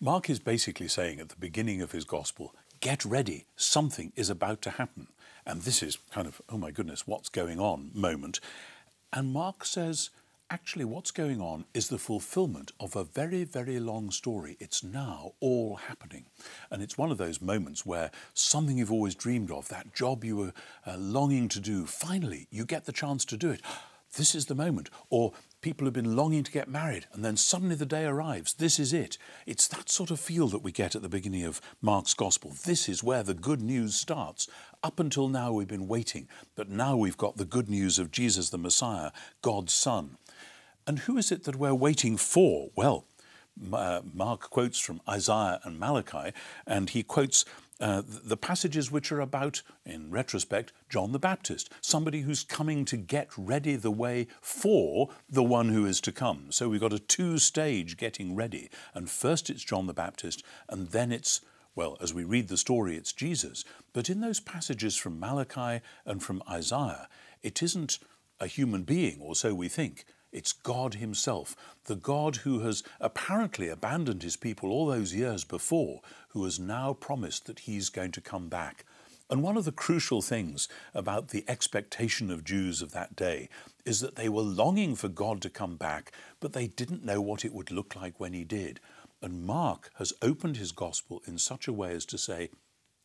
Mark is basically saying at the beginning of his gospel, get ready, something is about to happen. And this is kind of, oh my goodness, what's going on moment. And Mark says, actually, what's going on is the fulfillment of a very, very long story. It's now all happening. And it's one of those moments where something you've always dreamed of, that job you were uh, longing to do, finally, you get the chance to do it. This is the moment. Or people have been longing to get married, and then suddenly the day arrives. This is it. It's that sort of feel that we get at the beginning of Mark's Gospel. This is where the good news starts. Up until now, we've been waiting, but now we've got the good news of Jesus the Messiah, God's Son. And who is it that we're waiting for? Well, uh, Mark quotes from Isaiah and Malachi, and he quotes uh, the passages which are about, in retrospect, John the Baptist, somebody who's coming to get ready the way for the one who is to come. So we've got a two stage getting ready. And first it's John the Baptist, and then it's, well, as we read the story, it's Jesus. But in those passages from Malachi and from Isaiah, it isn't a human being, or so we think. It's God Himself, the God who has apparently abandoned His people all those years before, who has now promised that He's going to come back. And one of the crucial things about the expectation of Jews of that day is that they were longing for God to come back, but they didn't know what it would look like when He did. And Mark has opened his gospel in such a way as to say,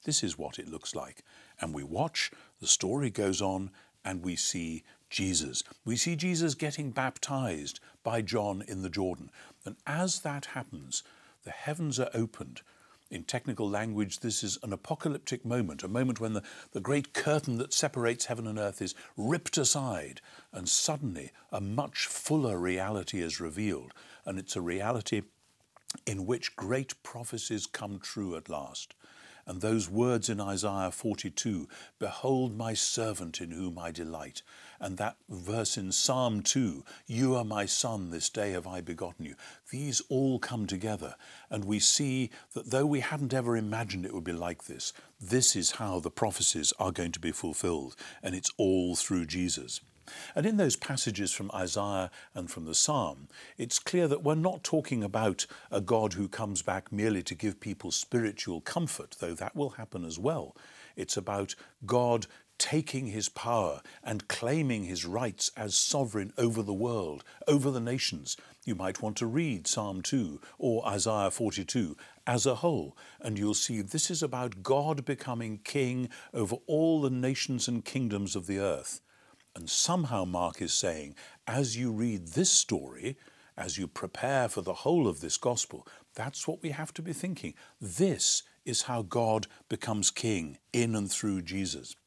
this is what it looks like. And we watch, the story goes on, and we see Jesus. We see Jesus getting baptized by John in the Jordan. And as that happens, the heavens are opened. In technical language, this is an apocalyptic moment, a moment when the, the great curtain that separates heaven and earth is ripped aside, and suddenly a much fuller reality is revealed. And it's a reality in which great prophecies come true at last. And those words in Isaiah 42 Behold my servant in whom I delight. And that verse in Psalm 2 You are my son, this day have I begotten you. These all come together. And we see that though we hadn't ever imagined it would be like this, this is how the prophecies are going to be fulfilled. And it's all through Jesus. And in those passages from Isaiah and from the Psalm, it's clear that we're not talking about a God who comes back merely to give people spiritual comfort, though that will happen as well. It's about God taking his power and claiming his rights as sovereign over the world, over the nations. You might want to read Psalm 2 or Isaiah 42 as a whole, and you'll see this is about God becoming king over all the nations and kingdoms of the earth. And somehow Mark is saying, as you read this story, as you prepare for the whole of this gospel, that's what we have to be thinking. This is how God becomes king in and through Jesus.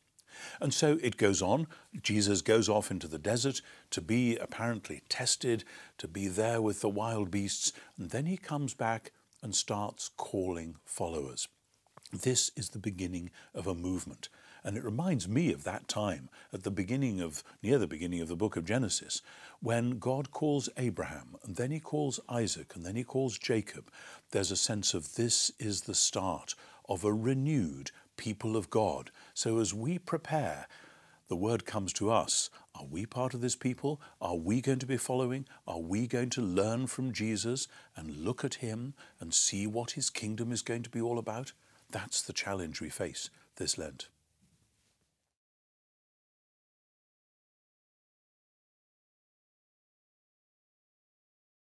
And so it goes on. Jesus goes off into the desert to be apparently tested, to be there with the wild beasts, and then he comes back and starts calling followers. This is the beginning of a movement. And it reminds me of that time at the beginning of, near the beginning of the book of Genesis, when God calls Abraham, and then he calls Isaac, and then he calls Jacob. There's a sense of this is the start of a renewed people of God. So as we prepare, the word comes to us. Are we part of this people? Are we going to be following? Are we going to learn from Jesus and look at him and see what his kingdom is going to be all about? That's the challenge we face this Lent.